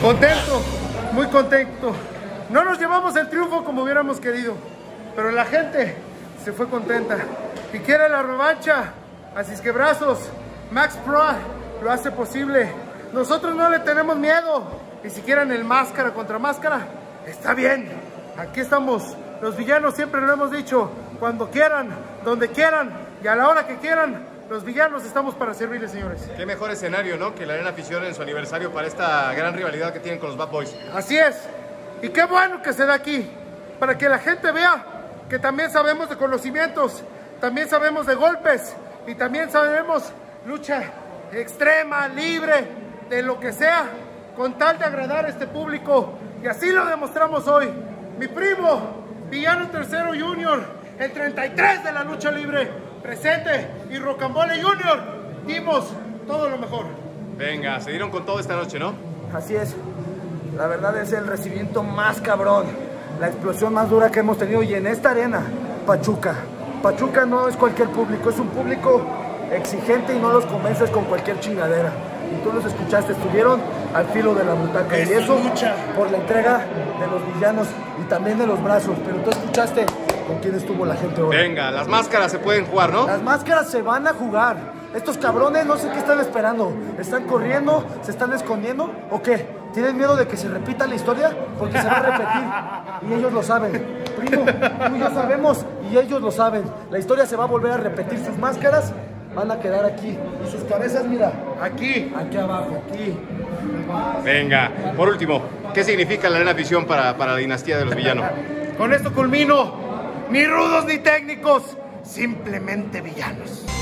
Contento, muy contento. No nos llevamos el triunfo como hubiéramos querido, pero la gente se fue contenta y quiere la revancha. Así es que brazos, Max Pro lo hace posible. Nosotros no le tenemos miedo, ni siquiera en el máscara contra máscara. Está bien, aquí estamos. Los villanos siempre lo hemos dicho, cuando quieran, donde quieran y a la hora que quieran, los villanos estamos para servirles, señores. Qué mejor escenario, ¿no? Que la Arena Afición en su aniversario para esta gran rivalidad que tienen con los Bad Boys. Así es. Y qué bueno que se da aquí, para que la gente vea que también sabemos de conocimientos, también sabemos de golpes y también sabemos lucha extrema, libre, de lo que sea, con tal de agradar a este público. Y así lo demostramos hoy. Mi primo, Villano Tercero Junior, el 33 de la lucha libre, presente, y Rocambole Junior, dimos todo lo mejor. Venga, se dieron con todo esta noche, ¿no? Así es. La verdad es el recibimiento más cabrón. La explosión más dura que hemos tenido. Y en esta arena, Pachuca. Pachuca no es cualquier público, es un público exigente y no los convences con cualquier chingadera. Y tú los escuchaste, estuvieron al filo de la butaca. Es y eso lucha. por la entrega de los villanos y también de los brazos. Pero tú escuchaste con quién estuvo la gente hoy. Venga, las máscaras se pueden jugar, ¿no? Las máscaras se van a jugar. Estos cabrones no sé qué están esperando. ¿Están corriendo? ¿Se están escondiendo? ¿O qué? ¿Tienen miedo de que se repita la historia? Porque se va a repetir. Y ellos lo saben. Primo, tú y yo sabemos y ellos lo saben. La historia se va a volver a repetir. Sus máscaras van a quedar aquí. Y sus cabezas, mira, Aquí, aquí abajo, aquí. Venga, por último, ¿qué significa la Arena Afición para, para la dinastía de los villanos? con esto culmino. Ni rudos ni técnicos, simplemente villanos.